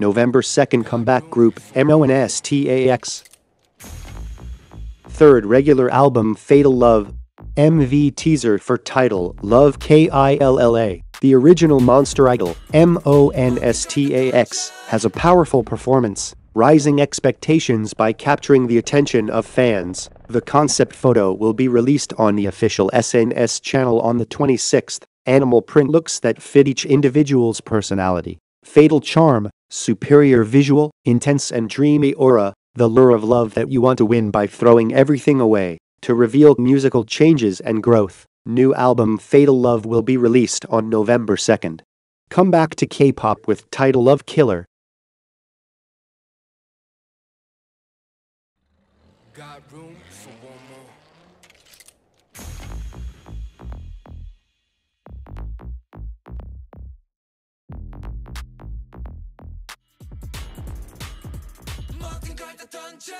November 2nd comeback group MONSTA X. Third regular album Fatal Love. MV teaser for title Love KILLA. The original Monster Idol, MONSTAX, has a powerful performance, rising expectations by capturing the attention of fans. The concept photo will be released on the official SNS channel on the 26th. Animal print looks that fit each individual's personality. Fatal charm, superior visual, intense and dreamy aura, the lure of love that you want to win by throwing everything away. To reveal musical changes and growth, new album Fatal Love will be released on November 2nd. Come back to K-pop with title Love KILLA. Got room for one more. 모든 걸 다 던져